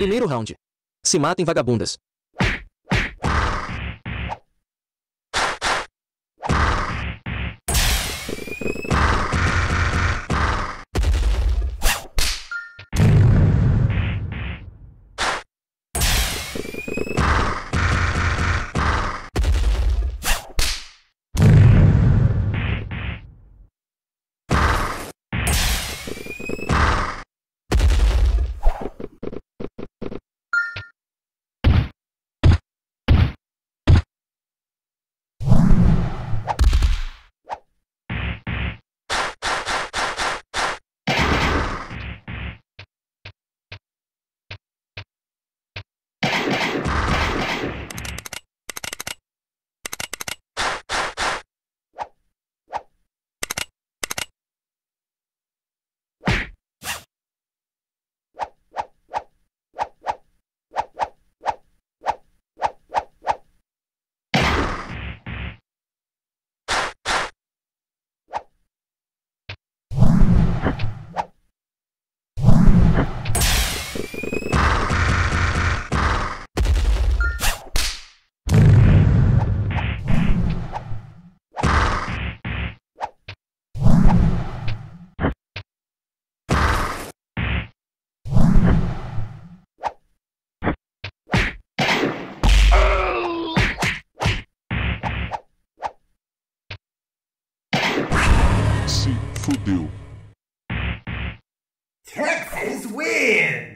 Primeiro round. Se matem vagabundas. se fudeu. Texas wins!